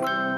Bye.